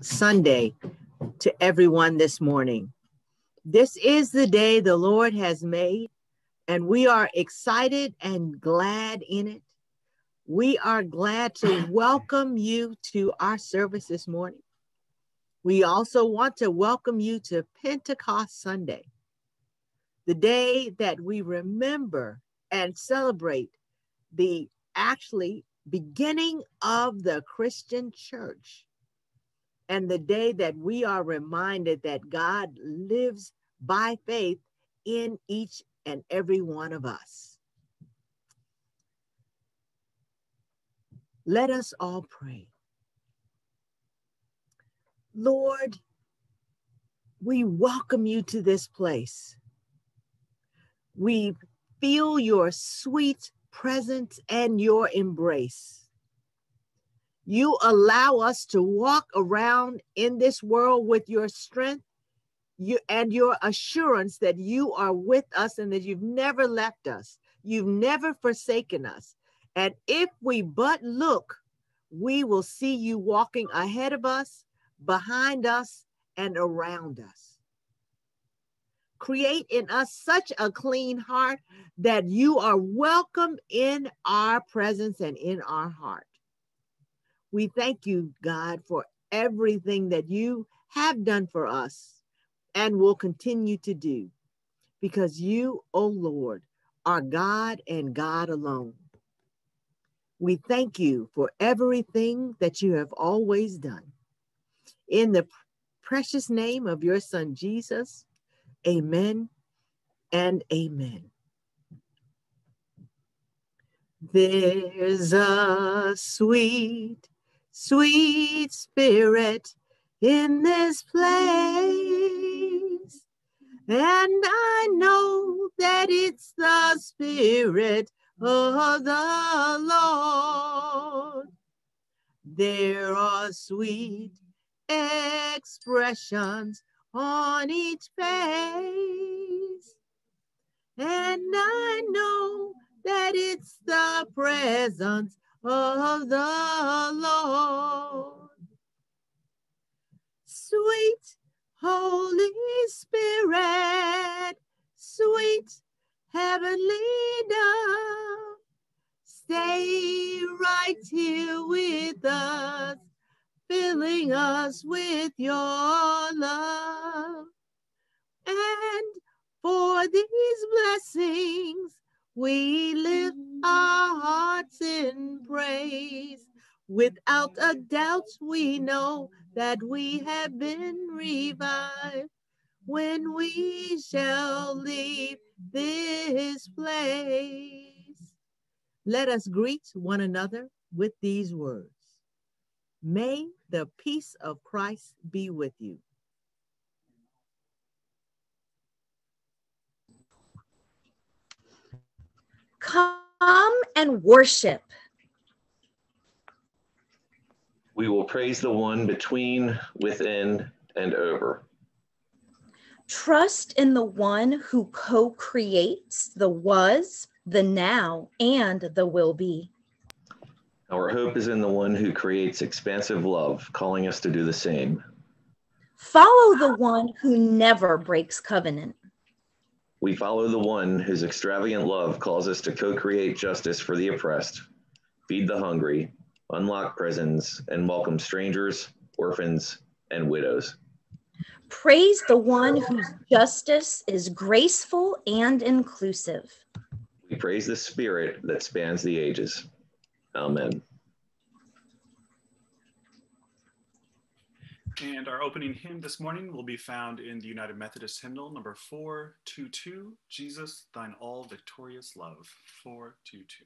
Sunday to everyone this morning. This is the day the Lord has made, and we are excited and glad in it. We are glad to welcome you to our service this morning. We also want to welcome you to Pentecost Sunday, the day that we remember and celebrate the actually beginning of the Christian church and the day that we are reminded that God lives by faith in each and every one of us. Let us all pray. Lord, we welcome you to this place. We feel your sweet presence and your embrace. You allow us to walk around in this world with your strength you, and your assurance that you are with us and that you've never left us. You've never forsaken us. And if we but look, we will see you walking ahead of us, behind us, and around us. Create in us such a clean heart that you are welcome in our presence and in our heart. We thank you, God, for everything that you have done for us and will continue to do, because you, O oh Lord, are God and God alone. We thank you for everything that you have always done. In the precious name of your Son, Jesus, Amen and amen. There's a sweet, sweet spirit in this place. And I know that it's the spirit of the Lord. There are sweet expressions on each face. And I know that it's the presence of the Lord. Sweet Holy Spirit, sweet heavenly dove, stay right here with us filling us with your love. And for these blessings, we lift our hearts in praise. Without a doubt, we know that we have been revived when we shall leave this place. Let us greet one another with these words. May the peace of Christ be with you. Come and worship. We will praise the one between, within, and over. Trust in the one who co creates the was, the now, and the will be. Our hope is in the one who creates expansive love, calling us to do the same. Follow the one who never breaks covenant. We follow the one whose extravagant love calls us to co create justice for the oppressed, feed the hungry, unlock prisons, and welcome strangers, orphans, and widows. Praise the one whose justice is graceful and inclusive. We praise the spirit that spans the ages. Amen. And our opening hymn this morning will be found in the United Methodist hymnal number 422 Jesus, thine all victorious love. 422.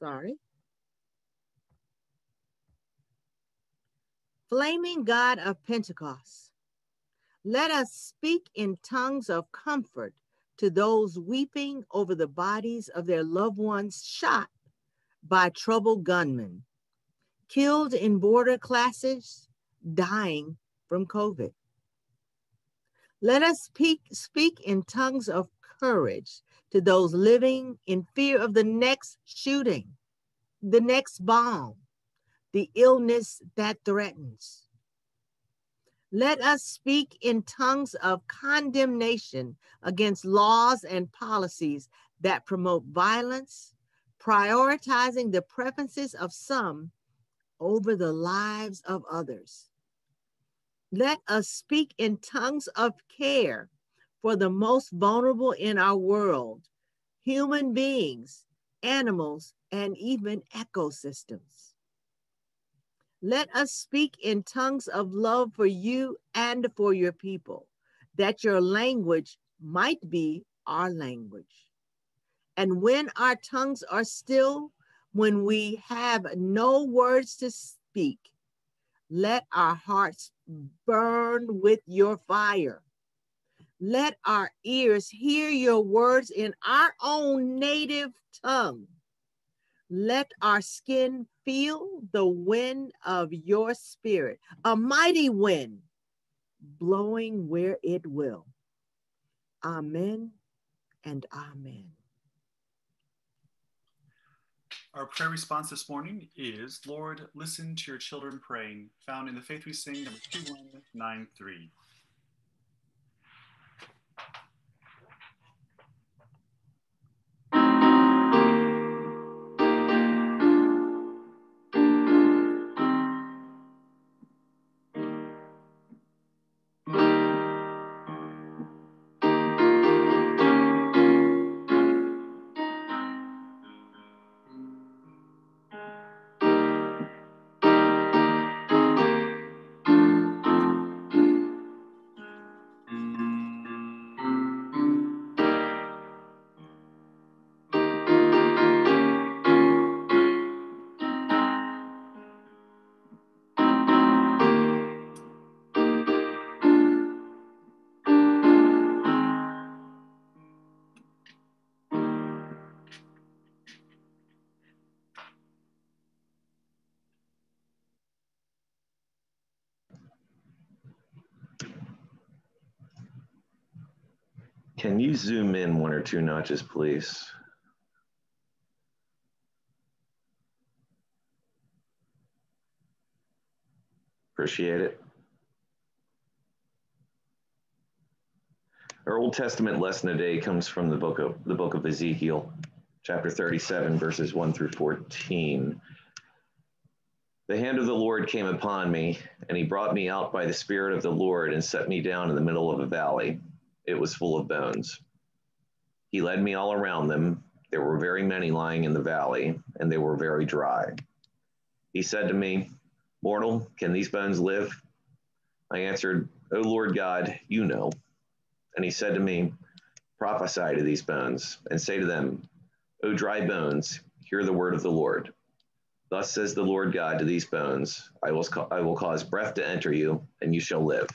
Sorry. Flaming God of Pentecost, let us speak in tongues of comfort to those weeping over the bodies of their loved ones shot by troubled gunmen, killed in border clashes, dying from COVID. Let us speak, speak in tongues of courage to those living in fear of the next shooting, the next bomb, the illness that threatens. Let us speak in tongues of condemnation against laws and policies that promote violence, prioritizing the preferences of some over the lives of others. Let us speak in tongues of care for the most vulnerable in our world human beings, animals, and even ecosystems. Let us speak in tongues of love for you and for your people, that your language might be our language. And when our tongues are still, when we have no words to speak, let our hearts burn with your fire. Let our ears hear your words in our own native tongue let our skin feel the wind of your spirit, a mighty wind blowing where it will. Amen and amen. Our prayer response this morning is Lord, listen to your children praying, found in the Faith We Sing, number 2193. Can you zoom in one or two notches, please? Appreciate it. Our Old Testament lesson today comes from the book of the book of Ezekiel, chapter 37, verses 1 through 14. The hand of the Lord came upon me, and he brought me out by the Spirit of the Lord and set me down in the middle of a valley it was full of bones. He led me all around them. There were very many lying in the valley, and they were very dry. He said to me, Mortal, can these bones live? I answered, O Lord God, you know. And he said to me, Prophesy to these bones, and say to them, O dry bones, hear the word of the Lord. Thus says the Lord God to these bones I will, I will cause breath to enter you, and you shall live.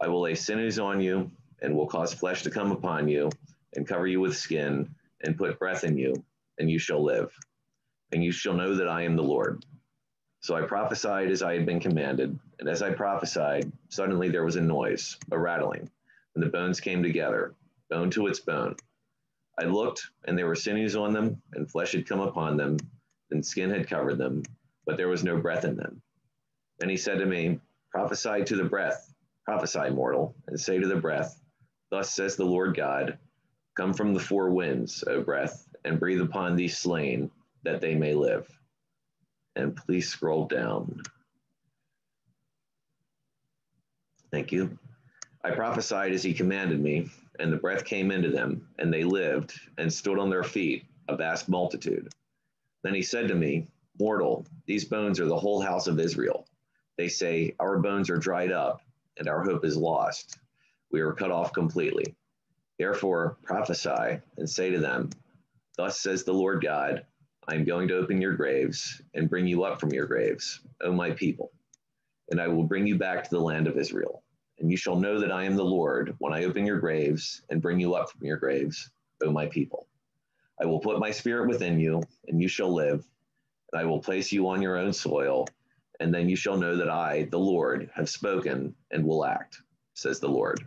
I will lay sinews on you, and will cause flesh to come upon you, and cover you with skin, and put breath in you, and you shall live. And you shall know that I am the Lord. So I prophesied as I had been commanded, and as I prophesied, suddenly there was a noise, a rattling, and the bones came together, bone to its bone. I looked, and there were sinews on them, and flesh had come upon them, and skin had covered them, but there was no breath in them. Then he said to me, Prophesy to the breath, prophesy, mortal, and say to the breath, Thus says the Lord God Come from the four winds, O breath, and breathe upon these slain, that they may live. And please scroll down. Thank you. I prophesied as he commanded me, and the breath came into them, and they lived and stood on their feet, a vast multitude. Then he said to me, Mortal, these bones are the whole house of Israel. They say, Our bones are dried up, and our hope is lost we were cut off completely. Therefore, prophesy and say to them, Thus says the Lord God, I am going to open your graves and bring you up from your graves, O my people, and I will bring you back to the land of Israel. And you shall know that I am the Lord when I open your graves and bring you up from your graves, O my people. I will put my spirit within you, and you shall live, and I will place you on your own soil, and then you shall know that I, the Lord, have spoken and will act, says the Lord.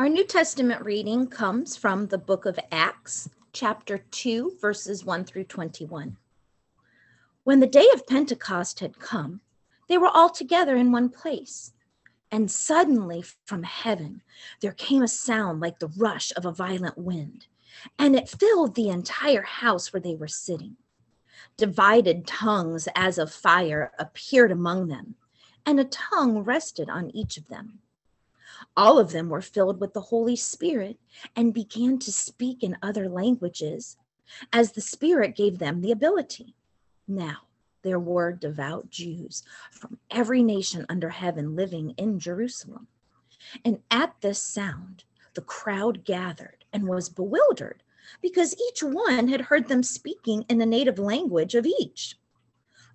Our New Testament reading comes from the book of Acts, chapter 2, verses 1 through 21. When the day of Pentecost had come, they were all together in one place. And suddenly from heaven there came a sound like the rush of a violent wind, and it filled the entire house where they were sitting. Divided tongues as of fire appeared among them, and a tongue rested on each of them. All of them were filled with the Holy Spirit and began to speak in other languages as the Spirit gave them the ability. Now, there were devout Jews from every nation under heaven living in Jerusalem. And at this sound, the crowd gathered and was bewildered because each one had heard them speaking in the native language of each.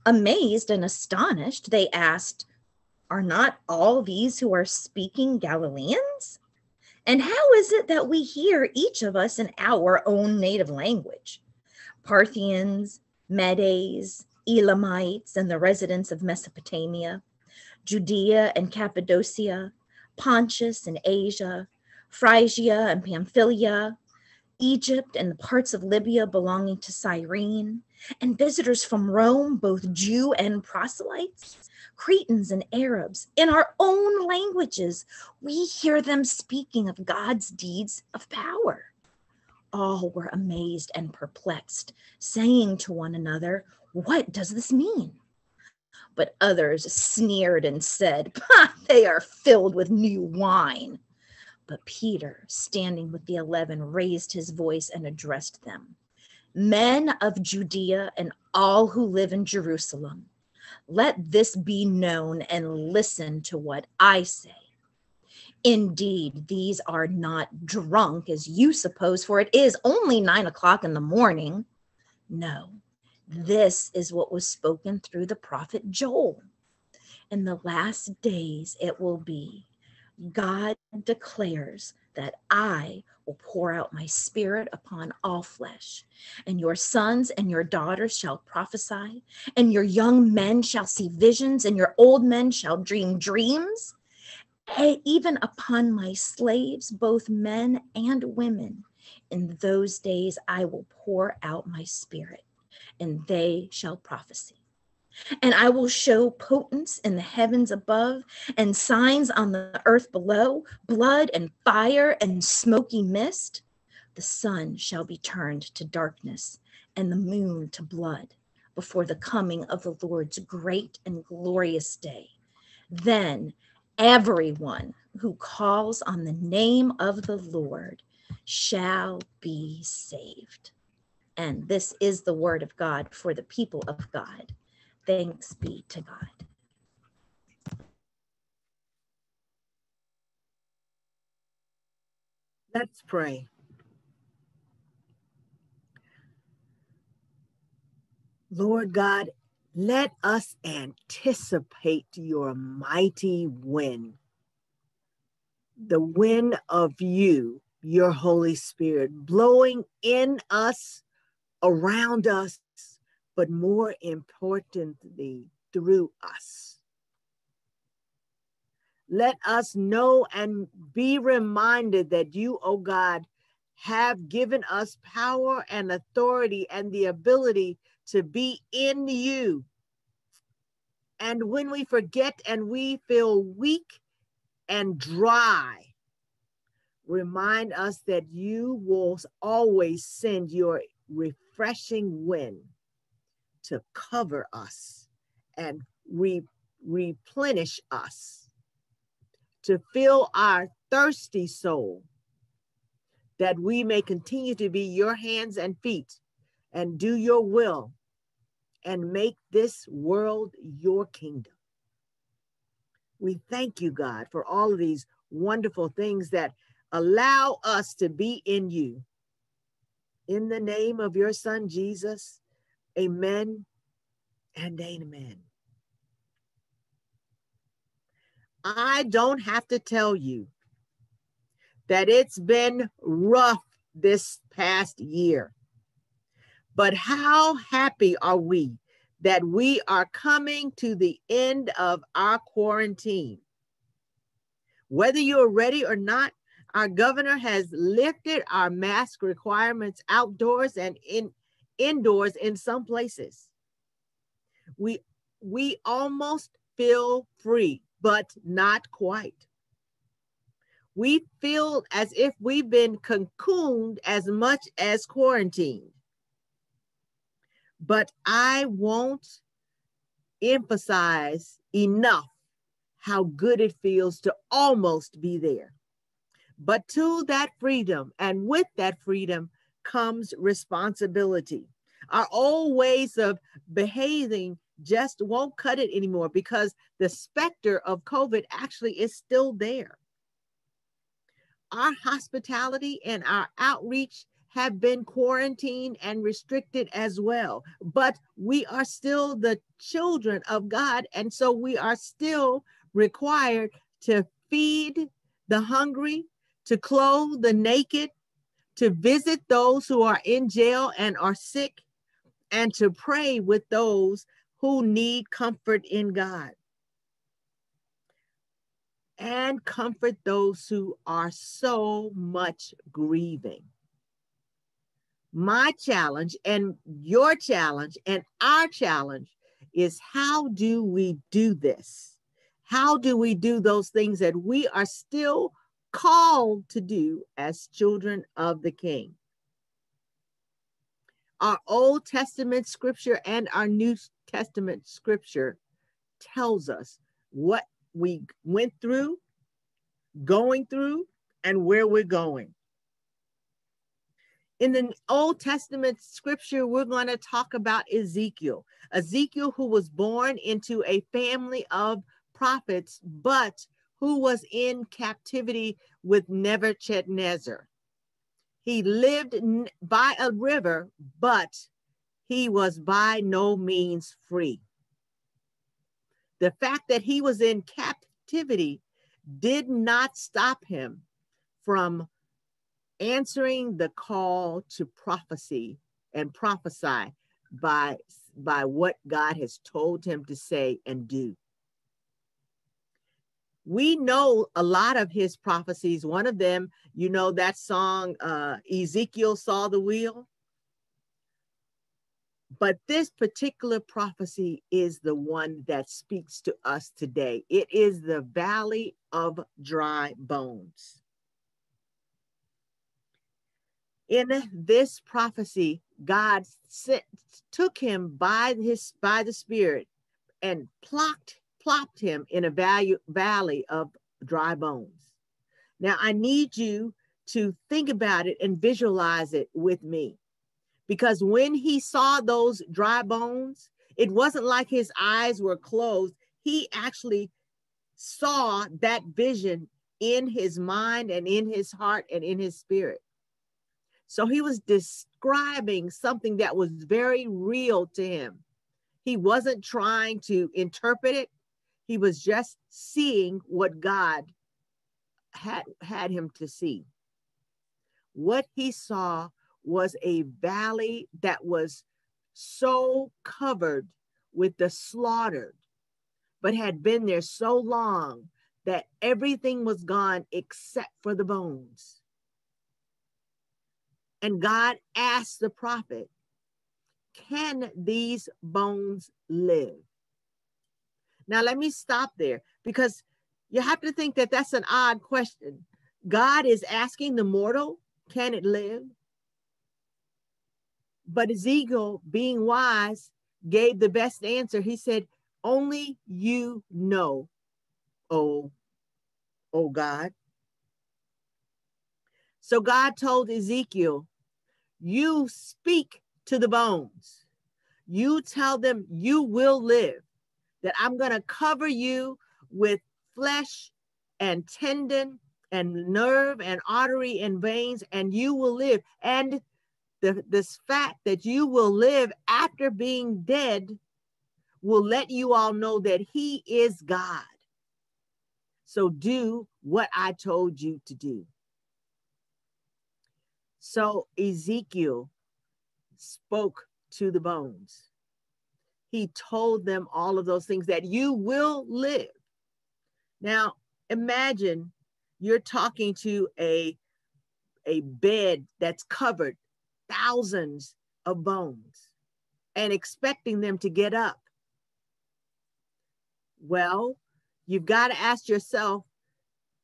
Amazed and astonished, they asked, are not all these who are speaking Galileans? And how is it that we hear each of us in our own native language? Parthians, Medes, Elamites, and the residents of Mesopotamia, Judea and Cappadocia, Pontus and Asia, Phrygia and Pamphylia, Egypt and the parts of Libya belonging to Cyrene, and visitors from Rome, both Jew and proselytes, Cretans and Arabs, in our own languages, we hear them speaking of God's deeds of power. All were amazed and perplexed, saying to one another, What does this mean? But others sneered and said, They are filled with new wine. But Peter, standing with the eleven, raised his voice and addressed them Men of Judea and all who live in Jerusalem let this be known and listen to what I say. Indeed, these are not drunk as you suppose, for it is only nine o'clock in the morning. No, this is what was spoken through the prophet Joel. In the last days, it will be God declares that I will pour out my spirit upon all flesh, and your sons and your daughters shall prophesy, and your young men shall see visions, and your old men shall dream dreams. Even upon my slaves, both men and women, in those days I will pour out my spirit, and they shall prophesy. And I will show potence in the heavens above and signs on the earth below blood and fire and smoky mist. The sun shall be turned to darkness and the moon to blood before the coming of the Lord's great and glorious day. Then everyone who calls on the name of the Lord shall be saved. And this is the word of God for the people of God. Thanks be to God. Let's pray. Lord God, let us anticipate your mighty wind, the wind of you, your Holy Spirit, blowing in us, around us, but more importantly, through us. Let us know and be reminded that you, oh God, have given us power and authority and the ability to be in you. And when we forget and we feel weak and dry, remind us that you will always send your refreshing wind to cover us and re- replenish us, to fill our thirsty soul, that we may continue to be your hands and feet and do your will and make this world your kingdom. We thank you, God, for all of these wonderful things that allow us to be in you. In the name of your son, Jesus, amen and amen. I don't have to tell you that it's been rough this past year. But how happy are we that we are coming to the end of our quarantine? Whether you're ready or not, our governor has lifted our mask requirements outdoors and in indoors in some places. We we almost feel free, but not quite. We feel as if we've been cocooned as much as quarantined. But I won't emphasize enough how good it feels to almost be there. But to that freedom, and with that freedom comes responsibility. Our old ways of behaving just won't cut it anymore because the specter of COVID actually is still there. Our hospitality and our outreach have been quarantined and restricted as well, but we are still the children of God. And so we are still required to feed the hungry, to clothe the naked, to visit those who are in jail and are sick, and to pray with those who need comfort in God. And comfort those who are so much grieving. My challenge and your challenge and our challenge is how do we do this? How do we do those things that we are still called to do as children of the King? Our Old Testament scripture and our New Testament scripture tells us what we went through, going through, and where we're going. In the Old Testament scripture, we're going to talk about Ezekiel. Ezekiel, who was born into a family of prophets, but who was in captivity with Nebuchadnezzar. He lived by a river, but he was by no means free. The fact that he was in captivity did not stop him from answering the call to prophecy and prophesy by, by what God has told him to say and do. We know a lot of his prophecies. One of them, you know, that song, uh, Ezekiel saw the wheel. But this particular prophecy is the one that speaks to us today. It is the valley of dry bones. In this prophecy, God sent, took him by his by the Spirit and plopped plopped him in a value, valley of dry bones. Now I need you to think about it and visualize it with me. Because when he saw those dry bones, it wasn't like his eyes were closed. He actually saw that vision in his mind and in his heart and in his spirit. So he was describing something that was very real to him. He wasn't trying to interpret it. He was just seeing what God had had him to see. What he saw was a valley that was so covered with the slaughtered, but had been there so long that everything was gone except for the bones. And God asked the prophet, Can these bones live? Now, let me stop there because you have to think that that's an odd question. God is asking the mortal, Can it live? But Ezekiel, being wise, gave the best answer. He said, Only you know, oh, oh God. So God told Ezekiel, You speak to the bones. You tell them you will live, that I'm going to cover you with flesh and tendon and nerve and artery and veins, and you will live. And the, this fact that you will live after being dead will let you all know that he is God. So do what I told you to do. So Ezekiel spoke to the bones. He told them all of those things that you will live. Now, imagine you're talking to a, a bed that's covered thousands of bones and expecting them to get up. Well, you've got to ask yourself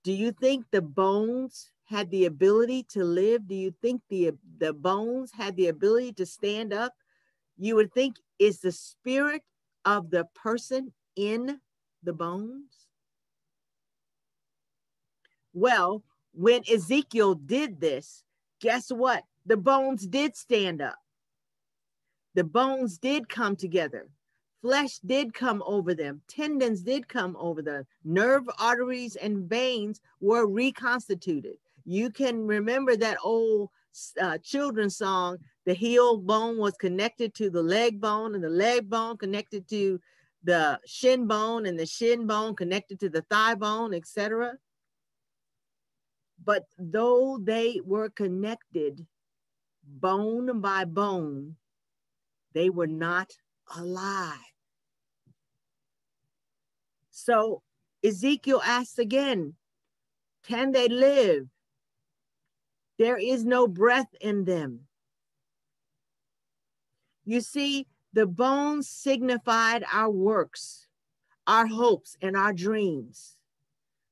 do you think the bones had the ability to live? Do you think the, the bones had the ability to stand up? You would think, is the spirit of the person in the bones? Well, when Ezekiel did this, guess what? The bones did stand up. The bones did come together. Flesh did come over them. Tendons did come over them. Nerve arteries and veins were reconstituted. You can remember that old uh, children's song, the heel bone was connected to the leg bone, and the leg bone connected to the shin bone, and the shin bone connected to the thigh bone, etc. But though they were connected bone by bone, they were not alive. So Ezekiel asks again, can they live? There is no breath in them. You see, the bones signified our works, our hopes, and our dreams.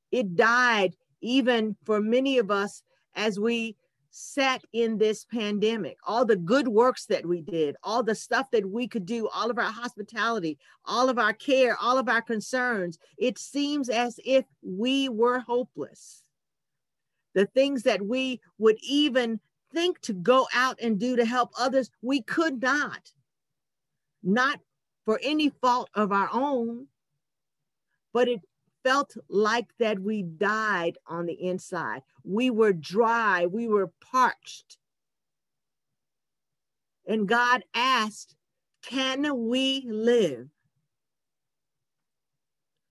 It died even for many of us as we sat in this pandemic, all the good works that we did, all the stuff that we could do, all of our hospitality, all of our care, all of our concerns, it seems as if we were hopeless. The things that we would even think to go out and do to help others, we could not. Not for any fault of our own, but it felt like that we died on the inside. We were dry, we were parched. And God asked, Can we live?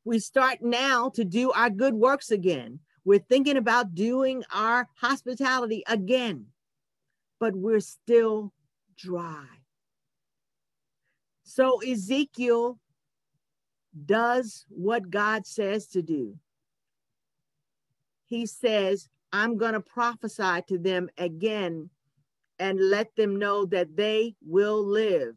We start now to do our good works again. We're thinking about doing our hospitality again, but we're still dry. So Ezekiel does what God says to do. He says, I'm going to prophesy to them again and let them know that they will live.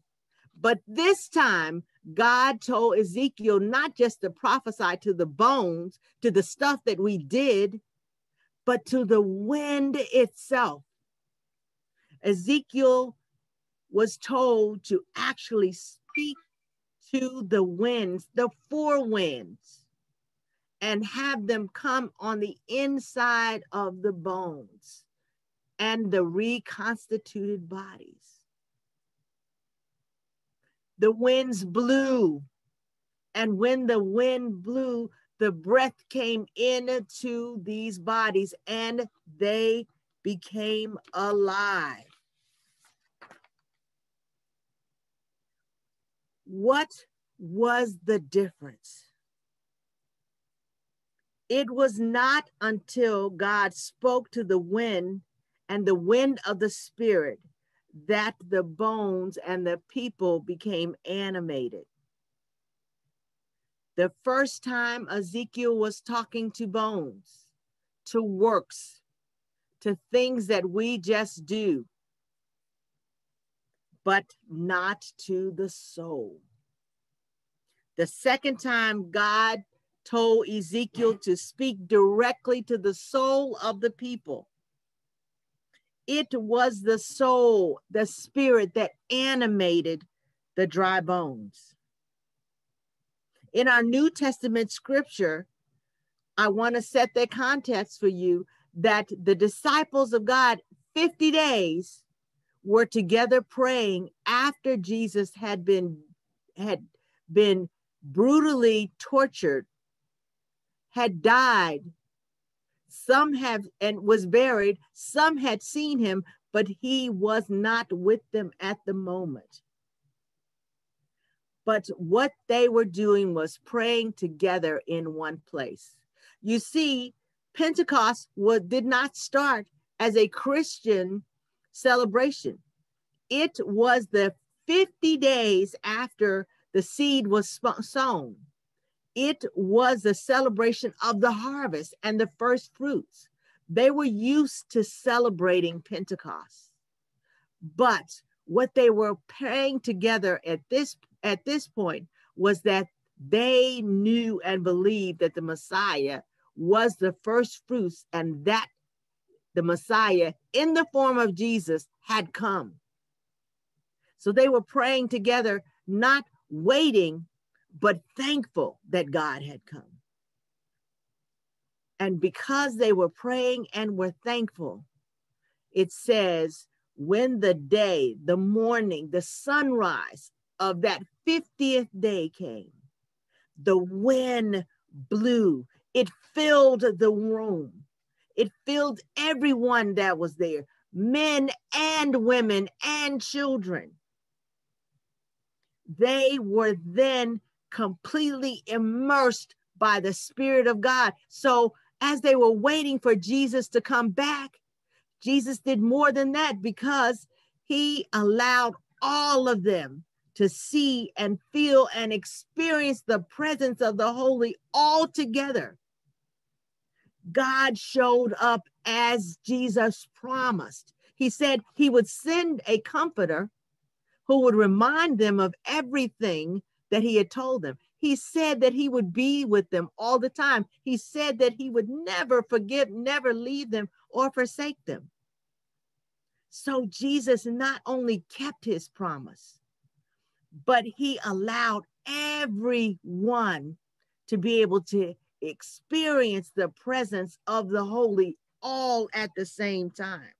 But this time, God told Ezekiel not just to prophesy to the bones, to the stuff that we did, but to the wind itself. Ezekiel was told to actually speak to the winds, the four winds, and have them come on the inside of the bones and the reconstituted bodies. The winds blew, and when the wind blew, the breath came into these bodies and they became alive. What was the difference? It was not until God spoke to the wind and the wind of the Spirit that the bones and the people became animated. The first time Ezekiel was talking to bones, to works, to things that we just do, but not to the soul. The second time, God told Ezekiel to speak directly to the soul of the people. It was the soul, the spirit that animated the dry bones. In our New Testament scripture, I want to set the context for you that the disciples of God, 50 days, were together praying after Jesus had been had been brutally tortured, had died. Some have and was buried. Some had seen him, but he was not with them at the moment. But what they were doing was praying together in one place. You see, Pentecost was, did not start as a Christian celebration. It was the 50 days after the seed was sown. It was the celebration of the harvest and the first fruits. They were used to celebrating Pentecost. But what they were praying together at this at this point was that they knew and believed that the Messiah was the first fruits and that the Messiah in the form of Jesus had come. So they were praying together, not waiting, but thankful that God had come. And because they were praying and were thankful, it says, when the day, the morning, the sunrise of that 50th day came, the wind blew. It filled the room. It filled everyone that was there men and women and children. They were then completely immersed by the Spirit of God. So, as they were waiting for Jesus to come back, Jesus did more than that because he allowed all of them to see and feel and experience the presence of the Holy all together. God showed up as Jesus promised. He said he would send a comforter who would remind them of everything that he had told them. He said that he would be with them all the time. He said that he would never forgive, never leave them or forsake them. So Jesus not only kept his promise, but he allowed everyone to be able to experience the presence of the Holy all at the same time.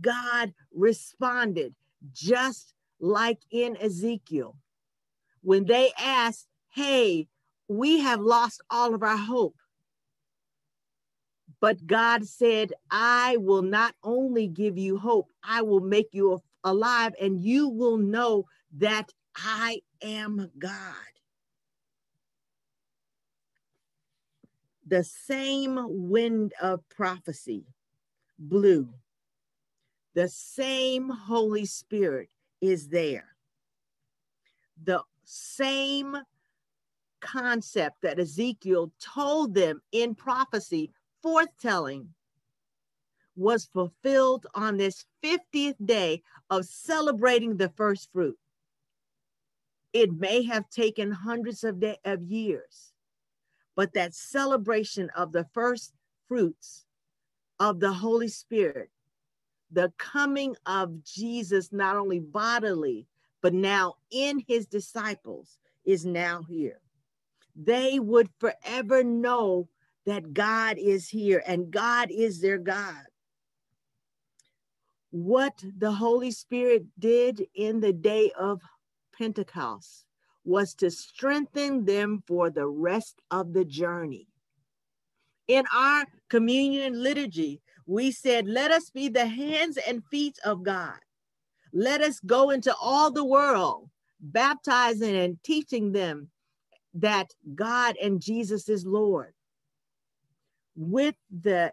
God responded just like in Ezekiel when they asked, Hey, we have lost all of our hope. But God said, I will not only give you hope, I will make you alive, and you will know that I am God. The same wind of prophecy blew. The same Holy Spirit is there. The same concept that Ezekiel told them in prophecy, forthtelling, was fulfilled on this 50th day of celebrating the first fruit. It may have taken hundreds of, day, of years, but that celebration of the first fruits of the Holy Spirit, the coming of Jesus, not only bodily, but now in his disciples, is now here. They would forever know that God is here and God is their God what the Holy Spirit did in the day of Pentecost was to strengthen them for the rest of the journey. In our communion liturgy, we said, Let us be the hands and feet of God. Let us go into all the world, baptizing and teaching them that God and Jesus is Lord. With the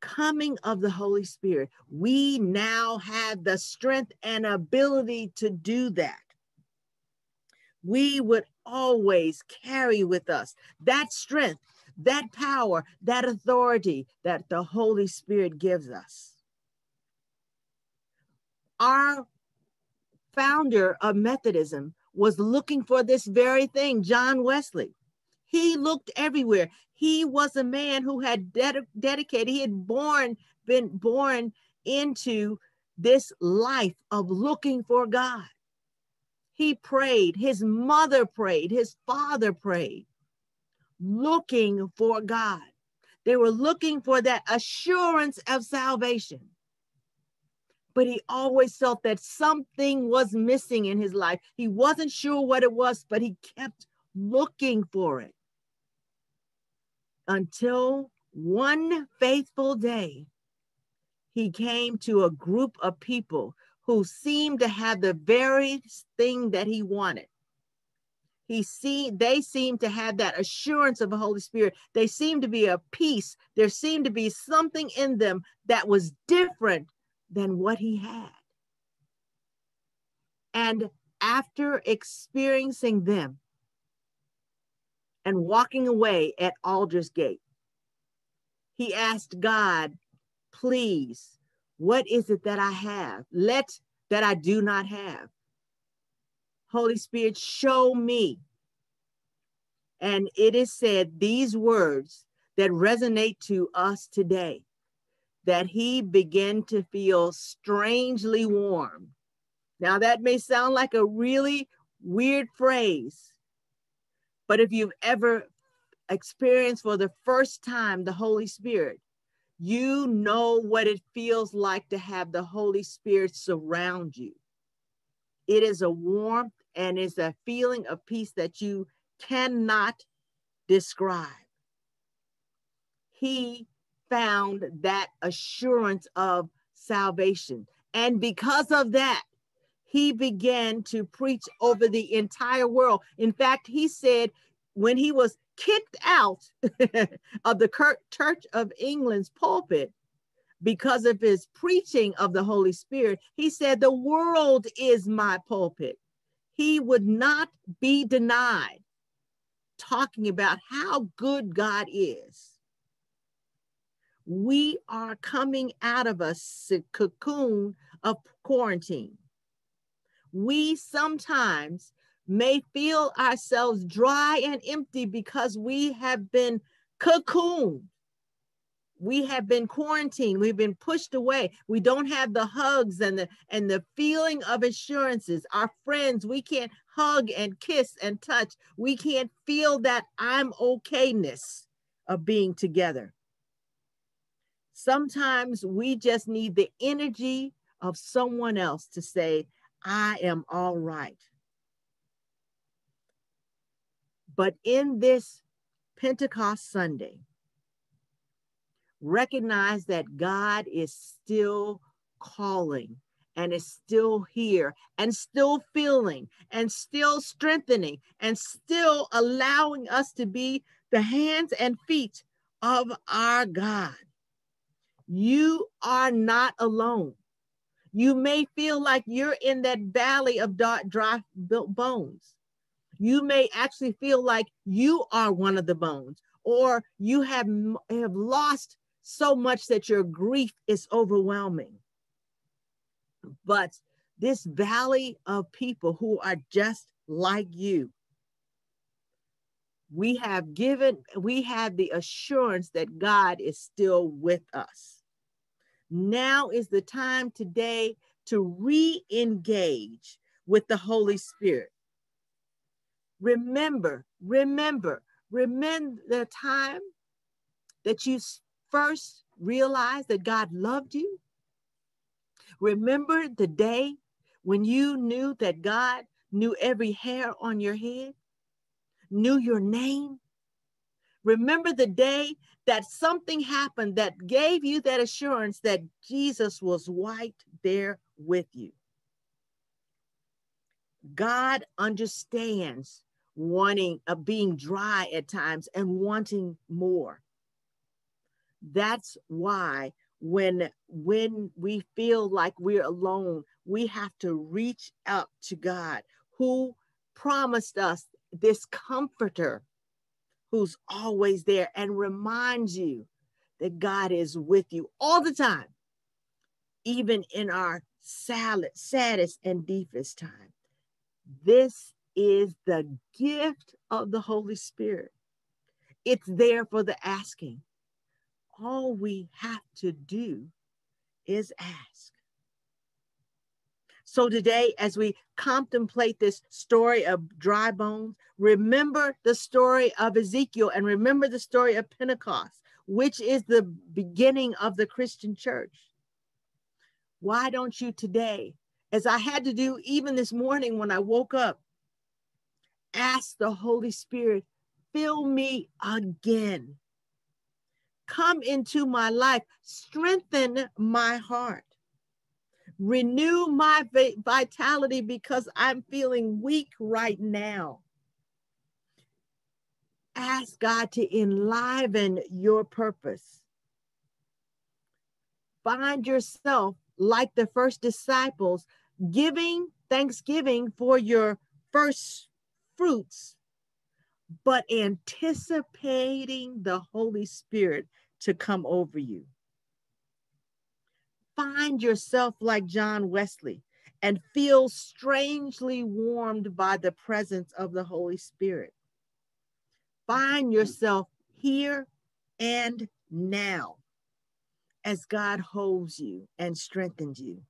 coming of the Holy Spirit, we now have the strength and ability to do that. We would always carry with us that strength, that power, that authority that the Holy Spirit gives us. Our founder of Methodism was looking for this very thing, John Wesley. He looked everywhere. He was a man who had ded- dedicated, he had born, been born into this life of looking for God. He prayed, his mother prayed, his father prayed, looking for God. They were looking for that assurance of salvation. But he always felt that something was missing in his life. He wasn't sure what it was, but he kept looking for it until one faithful day, he came to a group of people who seemed to have the very thing that he wanted. He see they seemed to have that assurance of the Holy Spirit. They seemed to be a peace. There seemed to be something in them that was different than what he had. And after experiencing them and walking away at Aldersgate, he asked God, please, what is it that I have? Let that I do not have. Holy Spirit, show me. And it is said these words that resonate to us today that he began to feel strangely warm. Now, that may sound like a really weird phrase, but if you've ever experienced for the first time the Holy Spirit, you know what it feels like to have the Holy Spirit surround you. It is a warmth and it's a feeling of peace that you cannot describe. He found that assurance of salvation. And because of that, he began to preach over the entire world. In fact, he said when he was kicked out of the Church of England's pulpit because of his preaching of the Holy Spirit, he said, The world is my pulpit. He would not be denied talking about how good God is we are coming out of a cocoon of quarantine. We sometimes may feel ourselves dry and empty because we have been cocooned. We have been quarantined. We've been pushed away. We don't have the hugs and the and the feeling of assurances. Our friends, we can't hug and kiss and touch. We can't feel that I'm okayness of being together. Sometimes we just need the energy of someone else to say, I am all right. But in this Pentecost Sunday, recognize that God is still calling and is still here and still feeling and still strengthening and still allowing us to be the hands and feet of our God. You are not alone. You may feel like you're in that valley of dry bones. You may actually feel like you are one of the bones, or you have, have lost so much that your grief is overwhelming. But this valley of people who are just like you, we have given, we have the assurance that God is still with us. Now is the time today to re engage with the Holy Spirit. Remember, remember, remember the time that you first realized that God loved you. Remember the day when you knew that God knew every hair on your head, knew your name. Remember the day that something happened that gave you that assurance that Jesus was right there with you. God understands wanting uh, being dry at times and wanting more. That's why when when we feel like we're alone, we have to reach up to God who promised us this comforter who's always there and reminds you that God is with you all the time, even in our salad, saddest and deepest time. This is the gift of the Holy Spirit. It's there for the asking. All we have to do is ask. So today, as we contemplate this story of dry bones, remember the story of Ezekiel and remember the story of Pentecost, which is the beginning of the Christian church. Why don't you today, as I had to do even this morning when I woke up, ask the Holy Spirit, fill me again. Come into my life, strengthen my heart, renew my vitality because I'm feeling weak right now. Ask God to enliven your purpose. Find yourself like the first disciples, giving thanksgiving for your first fruits, but anticipating the Holy Spirit to come over you. Find yourself like John Wesley and feel strangely warmed by the presence of the Holy Spirit. Find yourself here and now as God holds you and strengthens you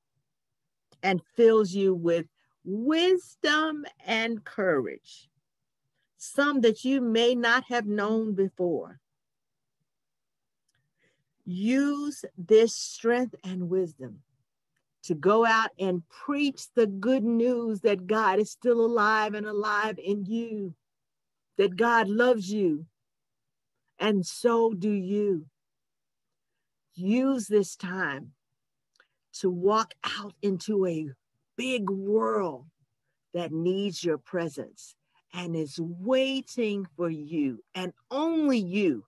and fills you with wisdom and courage, some that you may not have known before. Use this strength and wisdom to go out and preach the good news that God is still alive and alive in you, that God loves you, and so do you. Use this time to walk out into a big world that needs your presence and is waiting for you and only you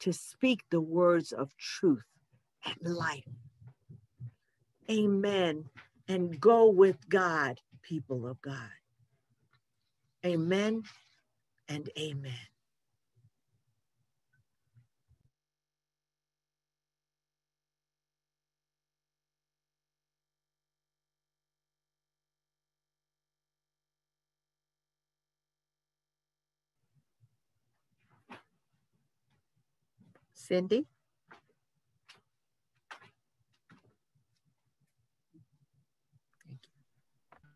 to speak the words of truth and life. Amen. And go with God, people of God. Amen and amen. Cindy?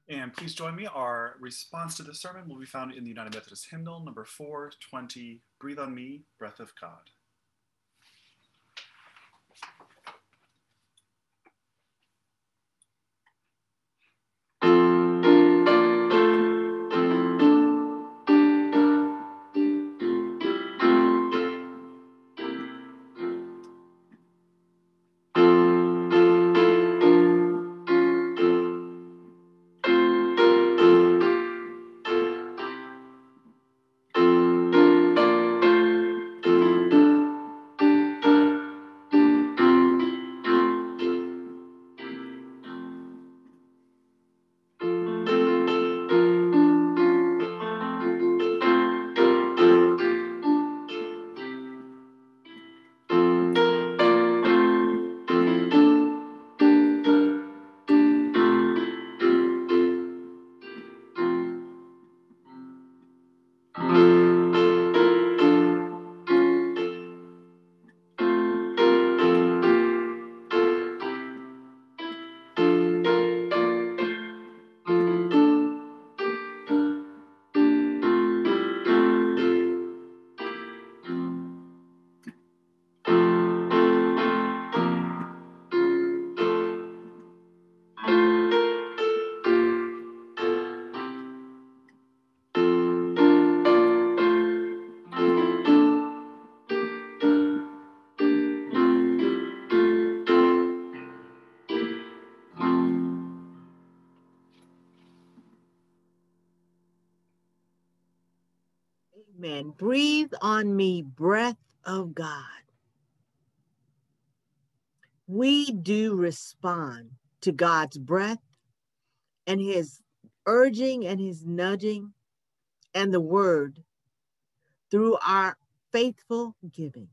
And please join me. Our response to the sermon will be found in the United Methodist Hymnal, number 420, Breathe on Me, Breath of God. Breathe on me, breath of God. We do respond to God's breath and his urging and his nudging and the word through our faithful giving.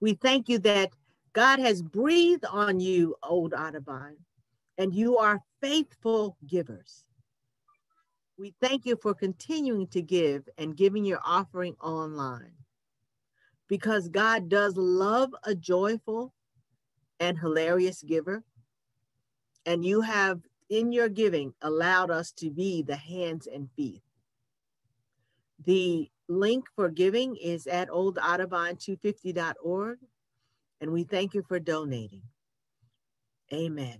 We thank you that God has breathed on you, old Otterbein, and you are faithful givers. We thank you for continuing to give and giving your offering online because God does love a joyful and hilarious giver. And you have, in your giving, allowed us to be the hands and feet. The link for giving is at oldotterbein250.org. And we thank you for donating. Amen.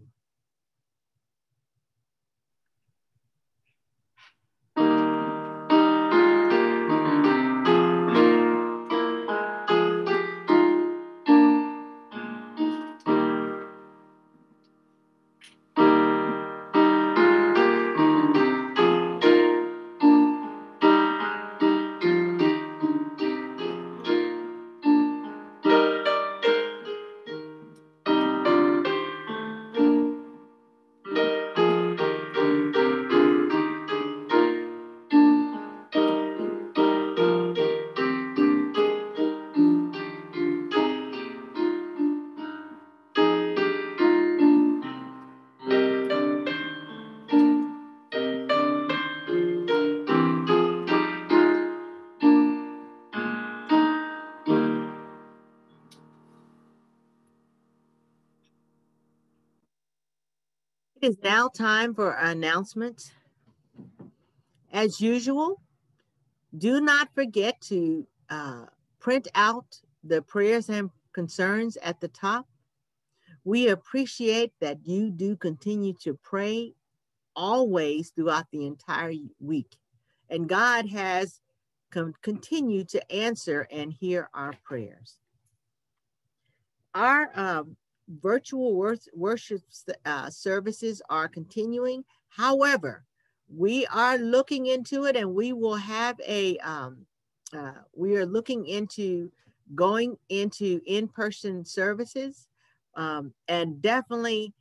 Time for announcements. As usual, do not forget to uh, print out the prayers and concerns at the top. We appreciate that you do continue to pray always throughout the entire week. And God has continued to answer and hear our prayers. Our um, virtual worship uh, services are continuing. However, we are looking into it and we will have a, um, uh, we are looking into going into in-person services um, and definitely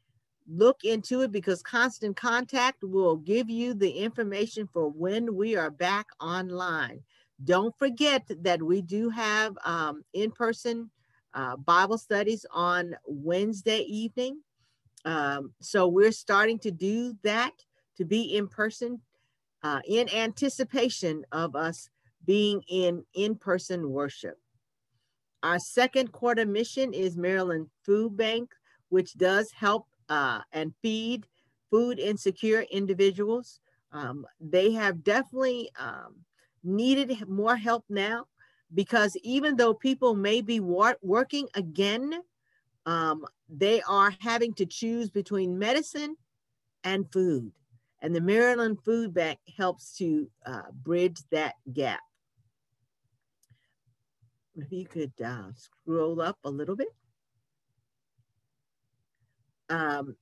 look into it because constant contact will give you the information for when we are back online. Don't forget that we do have um, in-person uh, Bible studies on Wednesday evening. Um, so we're starting to do that to be in person uh, in anticipation of us being in in-person worship. Our second quarter mission is Maryland Food Bank, which does help uh, and feed food insecure individuals. Um, they have definitely um, needed more help now because even though people may be wor- working again, um, they are having to choose between medicine and food. And the Maryland Food Bank helps to uh, bridge that gap. If you could uh, scroll up a little bit. Um,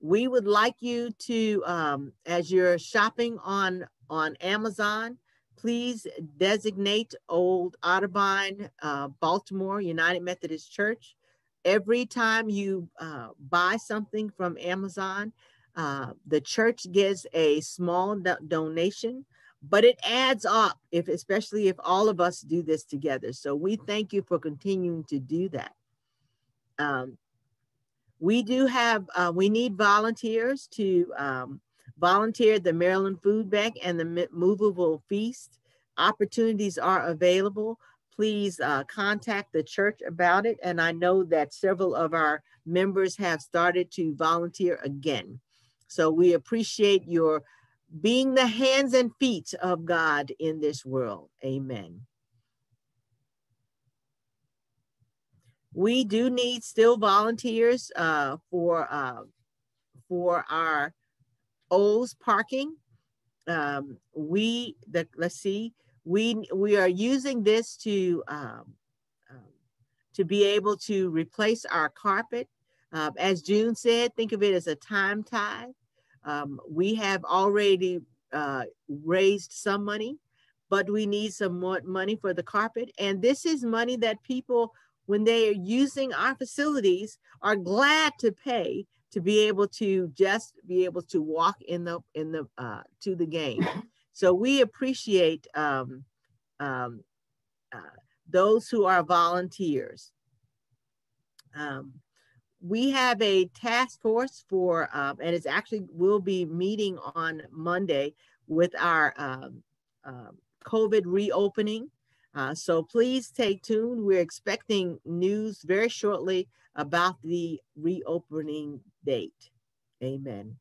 we would like you to, um, as you're shopping on, on Amazon, please designate Old Otterbein, uh, Baltimore United Methodist Church. Every time you uh, buy something from Amazon, uh, the church gives a small do donation, but it adds up, if especially if all of us do this together. So we thank you for continuing to do that. Um, we do have, uh, we need volunteers to um, volunteer the Maryland Food Bank and the Movable Feast. Opportunities are available. Please uh, contact the church about it. And I know that several of our members have started to volunteer again. So we appreciate your being the hands and feet of God in this world. Amen. We do need still volunteers uh, for uh, for our O's parking. Um, we, the, let's see, we, we are using this to, um, um, to be able to replace our carpet. Um, as June said, think of it as a time tithe. Um, we have already uh, raised some money, but we need some more money for the carpet. And this is money that people, when they are using our facilities, are glad to pay to be able to just be able to walk in the in the uh, to the game. So we appreciate um, um, uh, those who are volunteers. Um, we have a task force for, um, and it's actually will be meeting on Monday with our um, uh, COVID reopening. Uh, so please stay tuned. We're expecting news very shortly about the reopening date. Amen.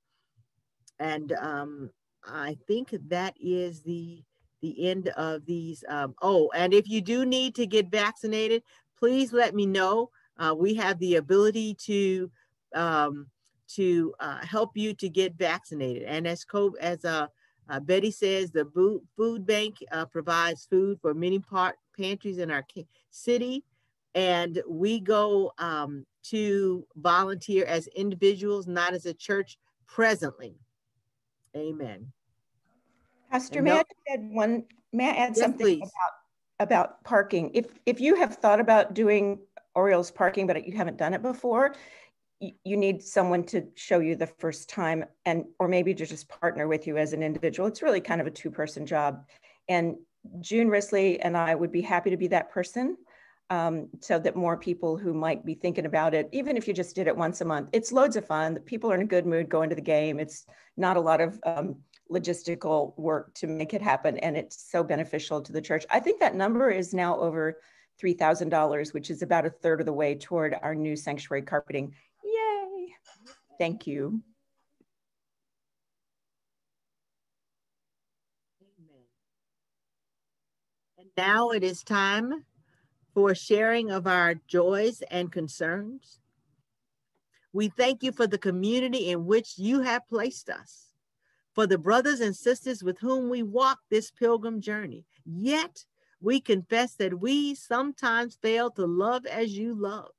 And um, I think that is the the end of these. Um, oh, and if you do need to get vaccinated, please let me know. Uh, we have the ability to um, to uh, help you to get vaccinated. And as COVID, as uh, uh, Betty says, the food bank uh, provides food for many part pantries in our city and we go um, to volunteer as individuals, not as a church presently. Amen. Pastor, may I add one? May I add yes, something please. about about parking? If if you have thought about doing Orioles parking, but you haven't done it before, you, need someone to show you the first time, and or maybe to just partner with you as an individual. It's really kind of a two person job, and June Risley and I would be happy to be that person um, so that more people who might be thinking about it, even if you just did it once a month, it's loads of fun. The people are in a good mood going to the game. It's not a lot of um, logistical work to make it happen, and it's so beneficial to the church. I think that number is now over $3,000, which is about a third of the way toward our new sanctuary carpeting. Thank you. Amen. And now it is time for sharing of our joys and concerns. We thank you for the community in which you have placed us, for the brothers and sisters with whom we walk this pilgrim journey. Yet we confess that we sometimes fail to love as you love.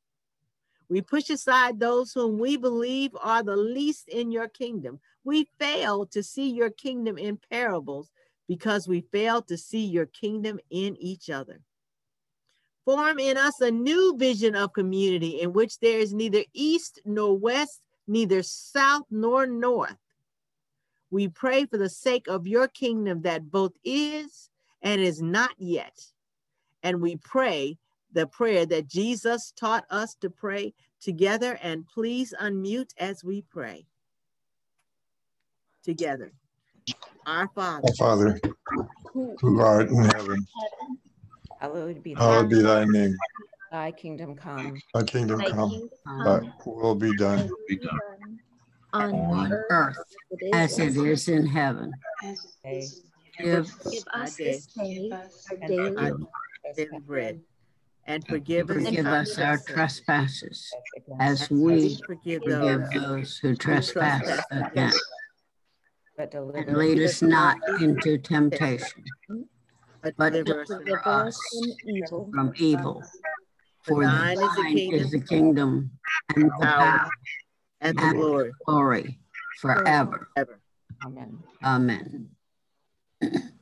We push aside those whom we believe are the least in your kingdom. We fail to see your kingdom in parables because we fail to see your kingdom in each other. Form in us a new vision of community in which there is neither east nor west, neither south nor north. We pray for the sake of your kingdom that both is and is not yet. And we pray the prayer that Jesus taught us to pray together. And please unmute as we pray together. Our Father, Our Father, who art in heaven, Hallowed be, hallowed be thy name. thy kingdom come. Thy kingdom Thy come, kingdom thy come, will be done be done on on earth earth as it is in heaven. Give Give us this day our daily bread, daily bread and forgive us, forgive our us our trespasses, trespasses as as we forgive forgive those those who trespass trespass against. us. And lead us not into temptation, but but deliver us from evil. us from evil. from evil. For For thine is the kingdom, is the kingdom and the power, power and the glory glory forever. ever. Amen. Amen.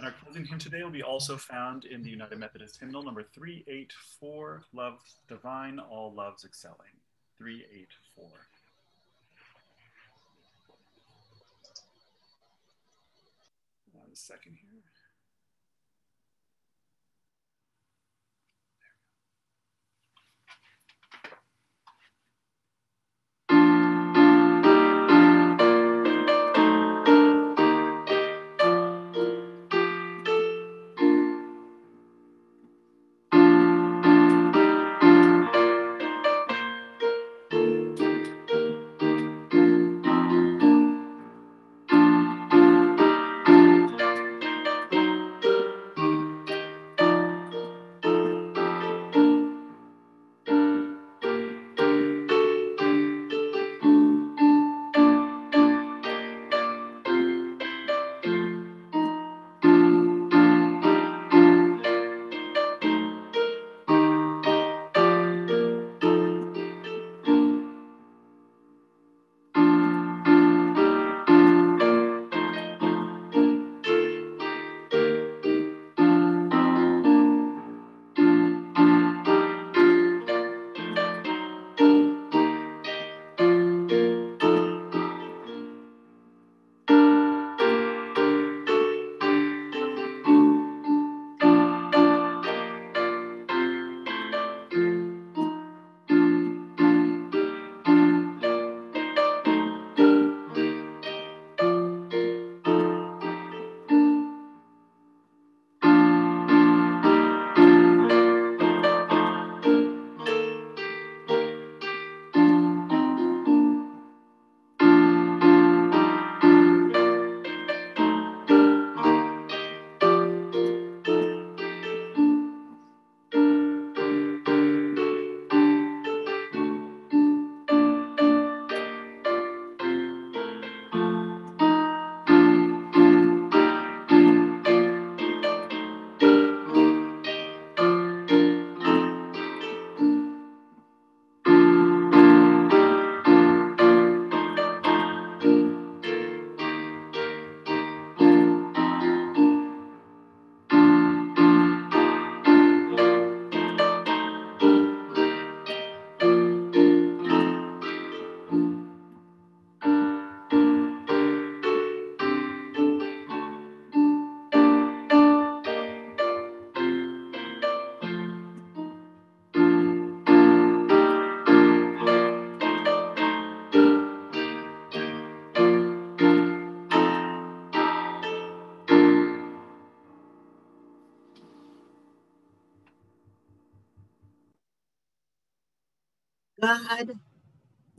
And our closing hymn today will be also found in the United Methodist hymnal number 384, Love Divine, All Loves Excelling. 384. One second here.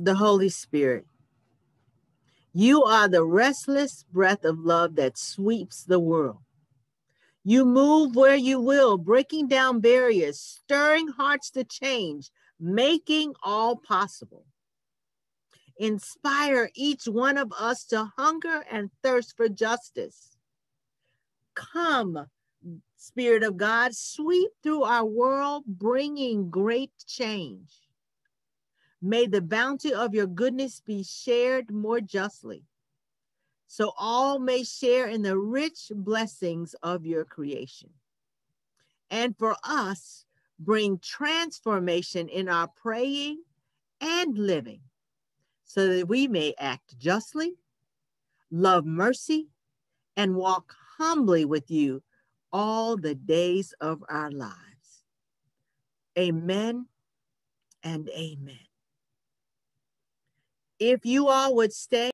The Holy Spirit, You are the restless breath of love that sweeps the world. You move where you will, breaking down barriers, stirring hearts to change, making all possible. Inspire each one of us to hunger and thirst for justice. Come, Spirit of God, sweep through our world, bringing great change. May the bounty of your goodness be shared more justly so all may share in the rich blessings of your creation. And for us, bring transformation in our praying and living so that we may act justly, love mercy, and walk humbly with you all the days of our lives. Amen and amen. If you all would stay.